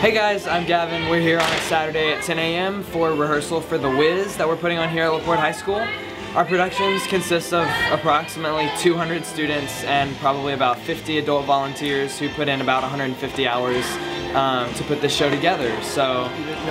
Hey guys, I'm Gavin. We're here on a Saturday at 10 a.m. for rehearsal for The Wiz that we're putting on here at LaPorte High School. Our productions consist of approximately 200 students and probably about 50 adult volunteers who put in about 150 hours um, to put this show together. So,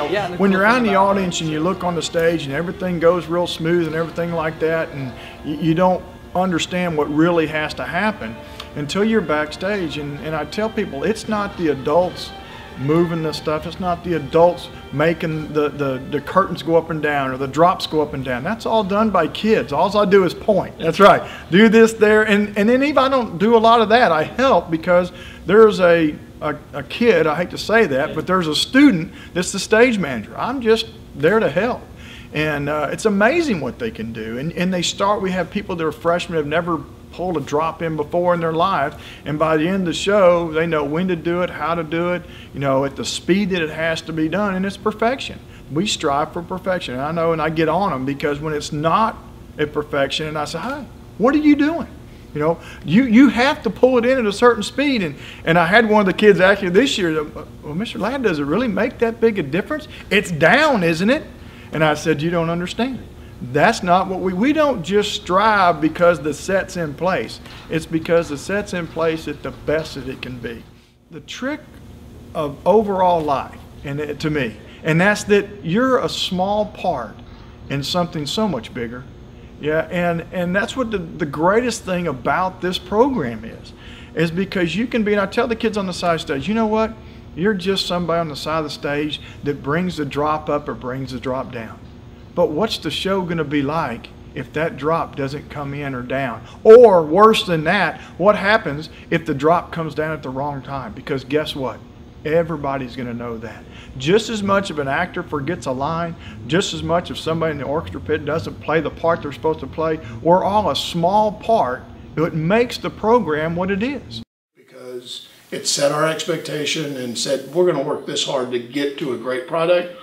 yeah. When you're out in the audience and you look on the stage and everything goes real smooth and everything like that, and you don't understand what really has to happen until you're backstage. And, and I tell people, it's not the adults moving the stuff. It's not the adults making the, the, the curtains go up and down or the drops go up and down. That's all done by kids. All I do is point. That's right. Do this there. And, and then even I don't do a lot of that. I help because there's a, a, a kid, I hate to say that, but there's a student that's the stage manager. I'm just there to help. And uh, it's amazing what they can do. And, and they start, we have people that are freshmen, have never pulled a drop in before in their lives. And by the end of the show, they know when to do it, how to do it, you know, at the speed that it has to be done, and it's perfection. We strive for perfection. And I know, and I get on them because when it's not at perfection, and I say, hey, what are you doing? You know, you, you have to pull it in at a certain speed. And, and I had one of the kids actually this year, well, Mr. Ladd, does it really make that big a difference? It's down, isn't it? And I said, You don't understand. That's not what we, we don't just strive because the set's in place. It's because the set's in place at the best that it can be. The trick of overall life, and it, to me, and that's that you're a small part in something so much bigger. Yeah, and, and that's what the, the greatest thing about this program is, is because you can be, and I tell the kids on the side stage, you know what? You're just somebody on the side of the stage that brings the drop up or brings the drop down. But what's the show going to be like if that drop doesn't come in or down? Or worse than that, what happens if the drop comes down at the wrong time? Because guess what? Everybody's going to know that. Just as much of an actor forgets a line, just as much if somebody in the orchestra pit doesn't play the part they're supposed to play, we're all a small part. It makes the program what it is. It set our expectation and said we're going to work this hard to get to a great product.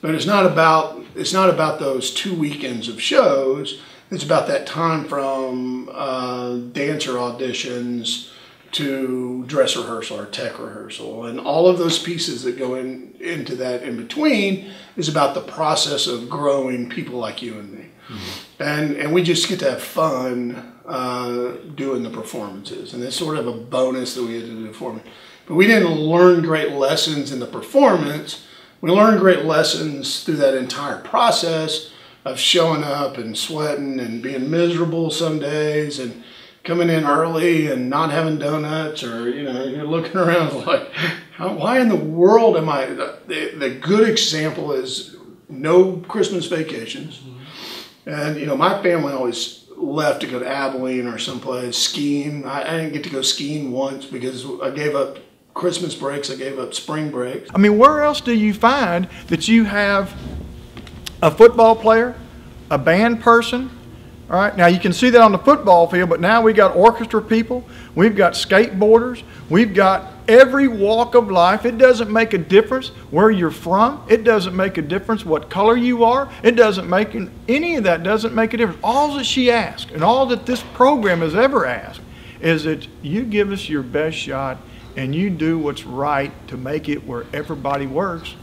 But it's not about it's not about those two weekends of shows. It's about that time from uh, dancer auditions to dress rehearsal or tech rehearsal, and all of those pieces that go in into that in between is about the process of growing people like you and me, mm-hmm. and and we just get to have fun uh, doing the performances, and it's sort of a bonus that we had to do for me. But we didn't learn great lessons in the performance. We learned great lessons through that entire process of showing up and sweating and being miserable some days and coming in early and not having donuts or you know you're looking around like how, why in the world am i the, the good example is no christmas vacations mm-hmm. and you know my family always left to go to Abilene or someplace skiing. I, I, didn't get to go skiing once because I gave up Christmas breaks, I gave up spring breaks. I mean, where else do you find that you have a football player, a band person, all right, now you can see that on the football field, but now we've got orchestra people, we've got skateboarders, we've got every walk of life. It doesn't make a difference where you're from. It doesn't make a difference what color you are. It doesn't make any of that doesn't make a difference. All that she asked and all that this program has ever asked is that you give us your best shot and you do what's right to make it where everybody works.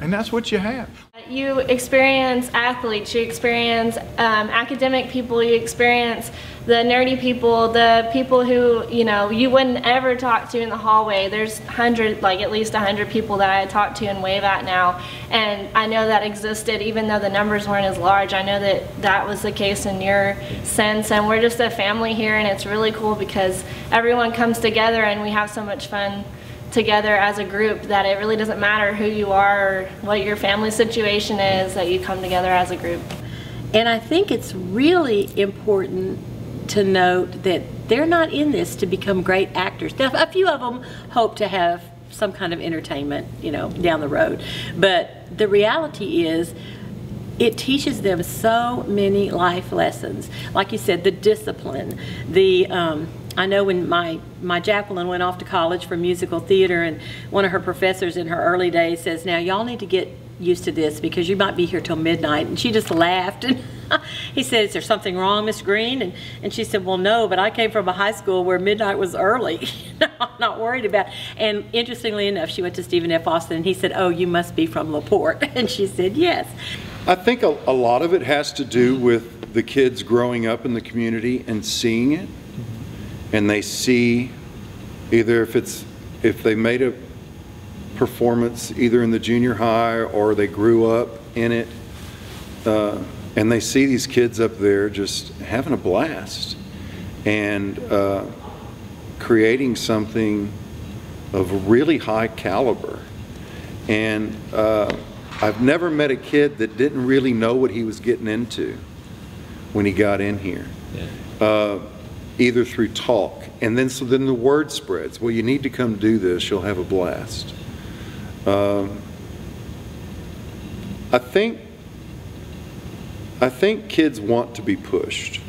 And that's what you have. You experience athletes, you experience um, academic people, you experience the nerdy people, the people who, you know, you wouldn't ever talk to in the hallway. There's hundred, like at least a hundred people that I talk to and wave at now. And I know that existed even though the numbers weren't as large. I know that that was the case in your sense. And we're just a family here and it's really cool because everyone comes together and we have so much fun together as a group that it really doesn't matter who you are or what your family situation is, that you come together as a group. And I think it's really important to note that they're not in this to become great actors. Now, a few of them hope to have some kind of entertainment, you know, down the road. But the reality is, it teaches them so many life lessons. Like you said, the discipline, the um, I know when my, my Jacqueline went off to college for musical theater and one of her professors in her early days says, now y'all need to get used to this because you might be here till midnight. And she just laughed. And he said, Is there something wrong, Miss Green? And, and she said, Well, no, but I came from a high school where midnight was early. I'm not worried about And interestingly enough, she went to Stephen F. Austin and he said, Oh, you must be from LaPorte. And she said, Yes. I think a, a lot of it has to do with the kids growing up in the community and seeing it. And they see either if it's, if they made a performance either in the junior high or they grew up in it, uh, and they see these kids up there just having a blast and uh, creating something of really high caliber. And uh, I've never met a kid that didn't really know what he was getting into when he got in here, uh, either through talk. And then, so then the word spreads. Well, you need to come do this. You'll have a blast. Um, I think, I think kids want to be pushed,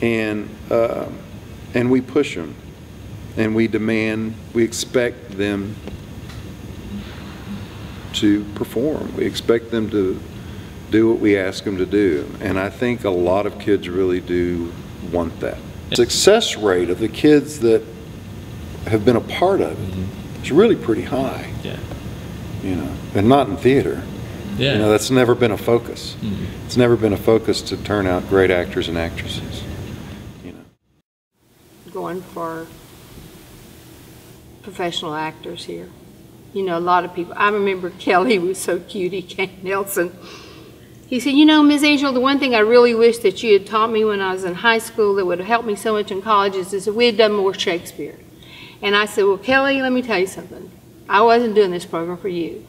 and uh, and we push them, and we demand, we expect them to perform. We expect them to do what we ask them to do. And I think a lot of kids really do want that. Success rate of the kids that have been a part of it mm-hmm. is really pretty high, Yeah. you know, and not in theater. Yeah. You know, that's never been a focus. Mm-hmm. It's never been a focus to turn out great actors and actresses, you know. going for professional actors here. You know, a lot of people, I remember Kelly was so cute, he came, Nelson. He said, you know, Ms. Angel, the one thing I really wish that you had taught me when I was in high school that would have helped me so much in college is, that we had done more Shakespeare. And I said, well, Kelly, let me tell you something. I wasn't doing this program for you.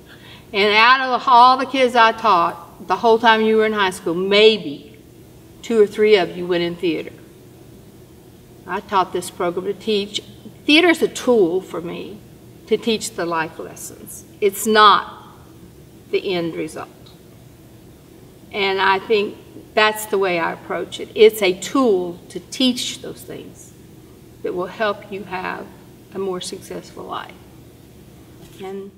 And out of all the kids I taught, the whole time you were in high school, maybe two or three of you went in theater. I taught this program to teach. Theater is a tool for me to teach the life lessons. It's not the end result. And I think that's the way I approach it. It's a tool to teach those things that will help you have a more successful life. And